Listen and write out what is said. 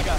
uma.